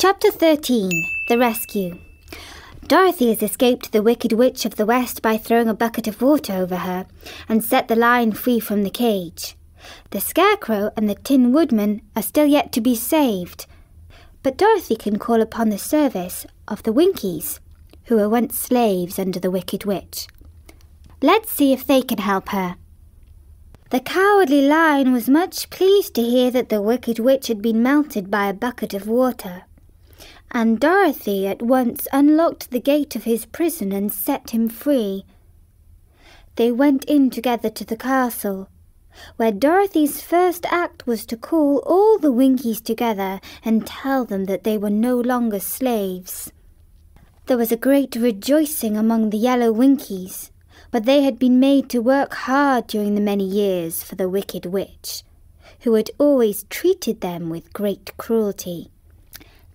Chapter 13 The Rescue Dorothy has escaped the Wicked Witch of the West by throwing a bucket of water over her and set the lion free from the cage. The Scarecrow and the Tin Woodman are still yet to be saved, but Dorothy can call upon the service of the Winkies, who were once slaves under the Wicked Witch. Let's see if they can help her. The Cowardly Lion was much pleased to hear that the Wicked Witch had been melted by a bucket of water, and Dorothy at once unlocked the gate of his prison and set him free. They went in together to the castle, where Dorothy's first act was to call all the Winkies together and tell them that they were no longer slaves. There was a great rejoicing among the yellow Winkies, but they had been made to work hard during the many years for the wicked witch, who had always treated them with great cruelty.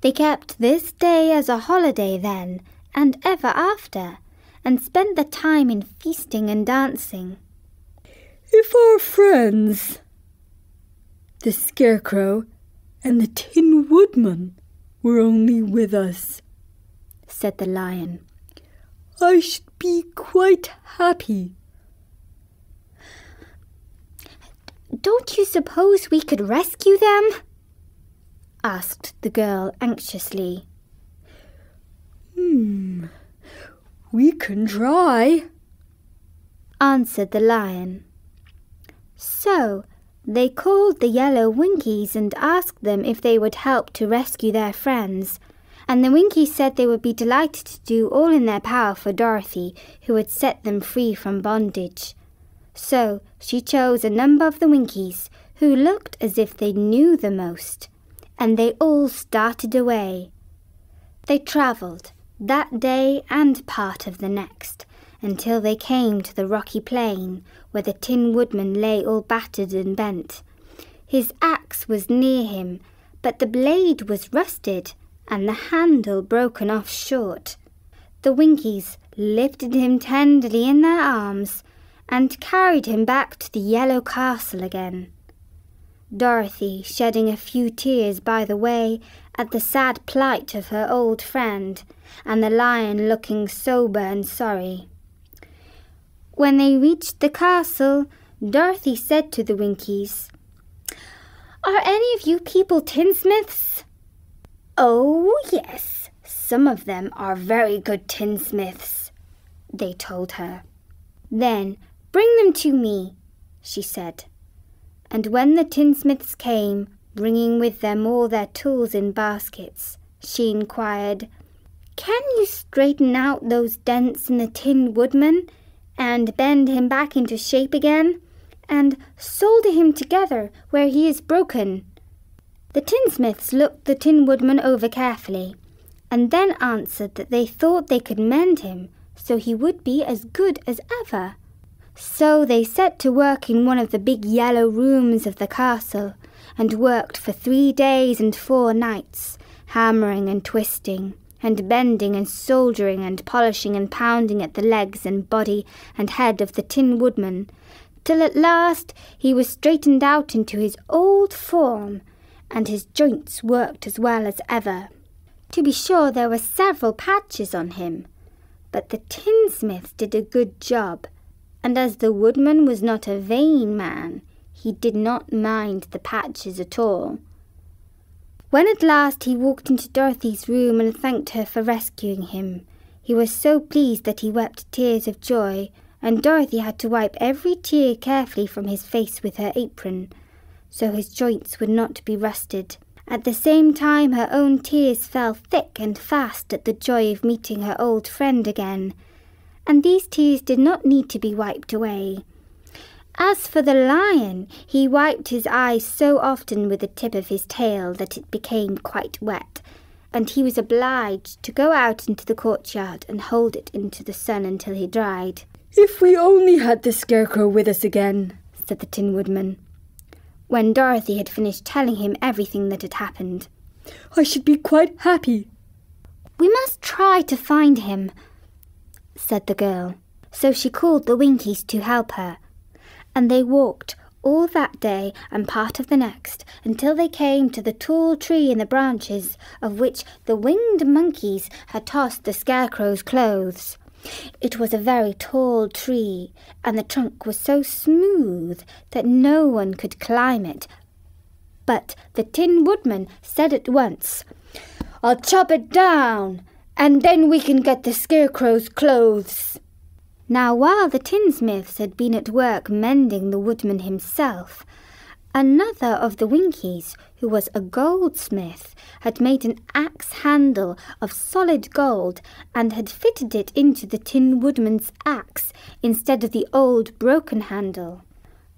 They kept this day as a holiday then, and ever after, and spent the time in feasting and dancing. If our friends, the Scarecrow and the Tin Woodman, were only with us, said the Lion, I should be quite happy. Don't you suppose we could rescue them? Asked the girl anxiously. Hmm, we can try, answered the lion. So they called the yellow Winkies and asked them if they would help to rescue their friends and the Winkies said they would be delighted to do all in their power for Dorothy, who had set them free from bondage. So she chose a number of the Winkies, who looked as if they knew the most, and they all started away. They travelled that day and part of the next, until they came to the rocky plain where the Tin Woodman lay all battered and bent. His axe was near him, but the blade was rusted and the handle broken off short. The Winkies lifted him tenderly in their arms and carried him back to the yellow castle again. Dorothy shedding a few tears by the way at the sad plight of her old friend, and the lion looking sober and sorry. When they reached the castle, Dorothy said to the Winkies, Are any of you people tinsmiths? Oh, yes, some of them are very good tinsmiths, they told her. Then bring them to me, she said. And when the tinsmiths came, bringing with them all their tools in baskets, she inquired, Can you straighten out those dents in the Tin Woodman, and bend him back into shape again, and solder him together where he is broken? The tinsmiths looked the Tin Woodman over carefully, and then answered that they thought they could mend him so he would be as good as ever. So they set to work in one of the big yellow rooms of the castle, and worked for three days and four nights, hammering and twisting, and bending and soldering and polishing and pounding at the legs and body and head of the Tin Woodman, till at last he was straightened out into his old form and his joints worked as well as ever. To be sure, there were several patches on him, but the tinsmith did a good job, and as the woodman was not a vain man, he did not mind the patches at all. When at last he walked into Dorothy's room and thanked her for rescuing him, he was so pleased that he wept tears of joy, and Dorothy had to wipe every tear carefully from his face with her apron so his joints would not be rusted. At the same time, her own tears fell thick and fast at the joy of meeting her old friend again, and these tears did not need to be wiped away. As for the lion, he wiped his eyes so often with the tip of his tail that it became quite wet, and he was obliged to go out into the courtyard and hold it into the sun until he dried. If we only had the scarecrow with us again, said the Tin Woodman when Dorothy had finished telling him everything that had happened. I should be quite happy. We must try to find him, said the girl. So she called the Winkies to help her, and they walked all that day and part of the next until they came to the tall tree in the branches of which the winged monkeys had tossed the scarecrow's clothes. It was a very tall tree, and the trunk was so smooth that no one could climb it. But the Tin Woodman said at once, I'll chop it down, and then we can get the scarecrow's clothes. Now, while the tinsmiths had been at work mending the woodman himself, another of the Winkies, who was a goldsmith, had made an axe handle of solid gold and had fitted it into the Tin Woodman's axe instead of the old broken handle.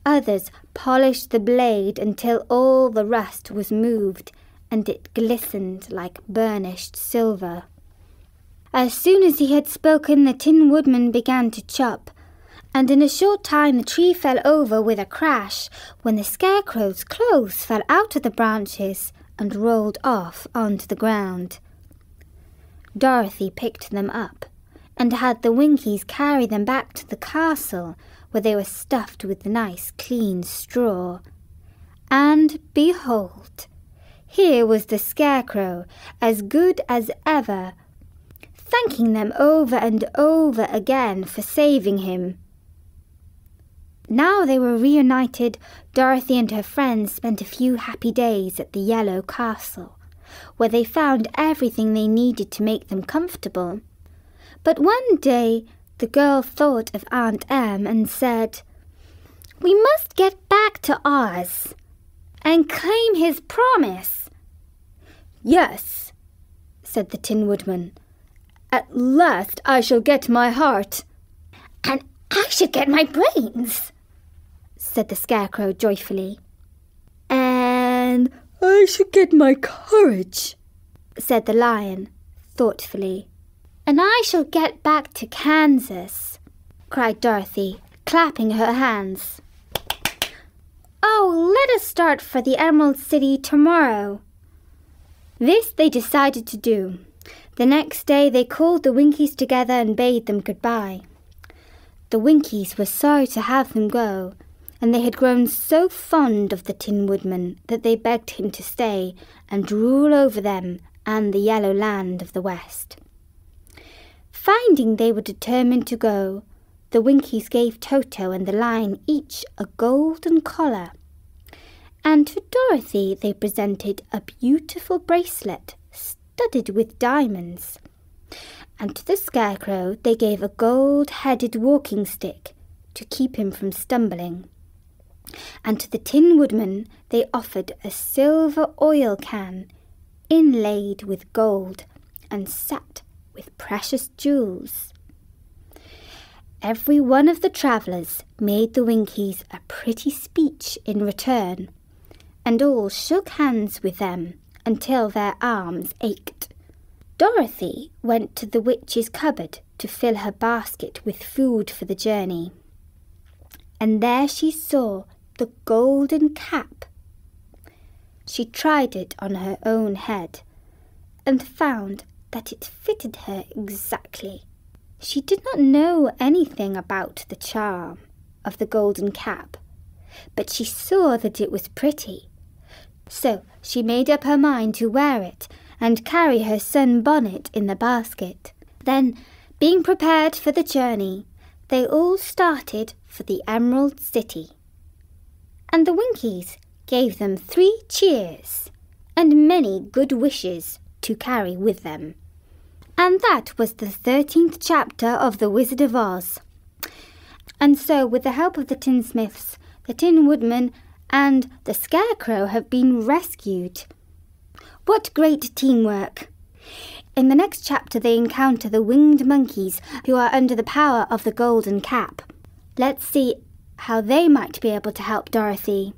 Others polished the blade until all the rust was moved and it glistened like burnished silver. As soon as he had spoken, the Tin Woodman began to chop, and in a short time the tree fell over with a crash, when the Scarecrow's clothes fell out of the branches and rolled off onto the ground. Dorothy picked them up and had the Winkies carry them back to the castle, where they were stuffed with nice clean straw. And behold, here was the Scarecrow, as good as ever, thanking them over and over again for saving him. Now they were reunited, Dorothy and her friends spent a few happy days at the Yellow Castle, where they found everything they needed to make them comfortable. But one day the girl thought of Aunt Em and said, We must get back to Oz and claim his promise. Yes, said the Tin Woodman. At last I shall get my heart. And I should get my brains, said the Scarecrow joyfully. And I should get my courage, said the Lion thoughtfully. And I shall get back to Kansas, cried Dorothy, clapping her hands. Oh, let us start for the Emerald City tomorrow. This they decided to do. The next day they called the Winkies together and bade them goodbye. The Winkies were sorry to have them go, and they had grown so fond of the Tin Woodman that they begged him to stay and rule over them and the yellow land of the West. Finding they were determined to go, the Winkies gave Toto and the Lion each a golden collar, and to Dorothy they presented a beautiful bracelet studded with diamonds. And to the Scarecrow they gave a gold headed walking stick to keep him from stumbling. And to the Tin Woodman they offered a silver oil can inlaid with gold and set with precious jewels. Every one of the travellers made the Winkies a pretty speech in return, and all shook hands with them until their arms ached. Dorothy went to the witch's cupboard to fill her basket with food for the journey. And there she saw the golden cap. She tried it on her own head and found that it fitted her exactly. She did not know anything about the charm of the golden cap, but she saw that it was pretty so she made up her mind to wear it and carry her sun bonnet in the basket. Then, being prepared for the journey, they all started for the Emerald City. And the Winkies gave them three cheers and many good wishes to carry with them. And that was the thirteenth chapter of The Wizard of Oz. And so, with the help of the tinsmiths, the Tin Woodman, and the Scarecrow have been rescued. What great teamwork! In the next chapter, they encounter the winged monkeys who are under the power of the Golden Cap. Let's see how they might be able to help Dorothy.